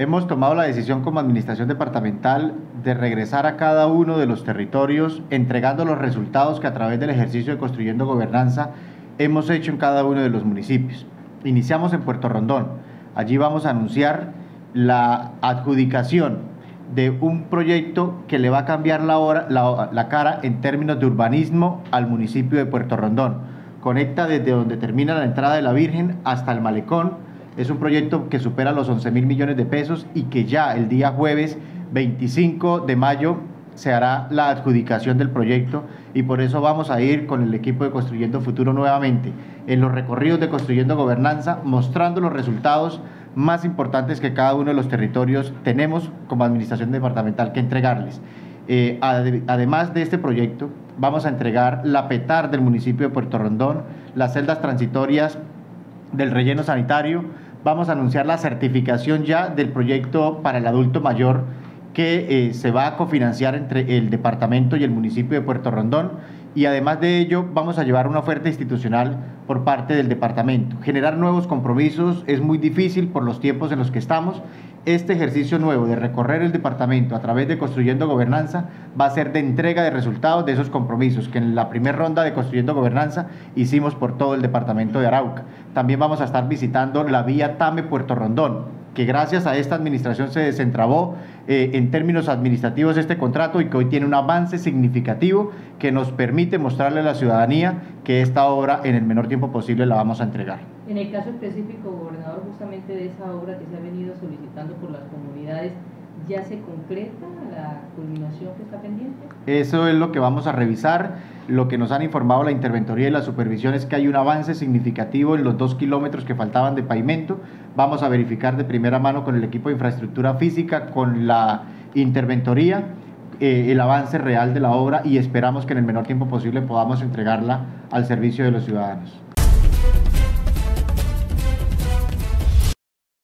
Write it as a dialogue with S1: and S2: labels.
S1: Hemos tomado la decisión como administración departamental de regresar a cada uno de los territorios entregando los resultados que a través del ejercicio de Construyendo Gobernanza hemos hecho en cada uno de los municipios. Iniciamos en Puerto Rondón. Allí vamos a anunciar la adjudicación de un proyecto que le va a cambiar la, hora, la, la, cara en términos de urbanismo al municipio de Puerto Rondón. Conecta desde donde termina la entrada de la Virgen hasta el Malecón. Es un proyecto que supera los 11 mil millones de pesos y que ya el día jueves 25 de mayo se hará la adjudicación del proyecto y por eso vamos a ir con el equipo de Construyendo Futuro nuevamente en los recorridos de Construyendo Gobernanza, mostrando los resultados más importantes que cada uno de los territorios tenemos como administración departamental que entregarles. Eh, además de este proyecto, vamos a entregar la PETAR del municipio de Puerto Rondón, las celdas transitorias del relleno sanitario, vamos a anunciar la certificación ya del proyecto para el adulto mayor que eh, se va a cofinanciar entre el departamento y el municipio de Puerto Rondón y además de ello vamos a llevar una oferta institucional por parte del departamento. Generar nuevos compromisos es muy difícil por los tiempos en los que estamos. Este ejercicio nuevo de recorrer el departamento a través de Construyendo Gobernanza va a ser de entrega de resultados de esos compromisos que en la primera ronda de Construyendo Gobernanza hicimos por todo el departamento de Arauca. También vamos a estar visitando la vía Tame Puerto Rondón, que gracias a esta administración se desentravó eh, en términos administrativos este contrato y que hoy tiene un avance significativo que nos permite mostrarle a la ciudadanía que esta obra en el menor tiempo posible la vamos a entregar.
S2: En el caso específico, gobernador, justamente de esa obra que se ha venido solicitando por las comunidades, ¿ya se concreta la culminación que está pendiente?
S1: Eso es lo que vamos a revisar lo que nos han informado la interventoría y la supervisión es que hay un avance significativo en los dos kilómetros que faltaban de pavimento. Vamos a verificar de primera mano con el equipo de infraestructura física, con la interventoría, eh, el avance real de la obra y esperamos que en el menor tiempo posible podamos entregarla al servicio de los ciudadanos.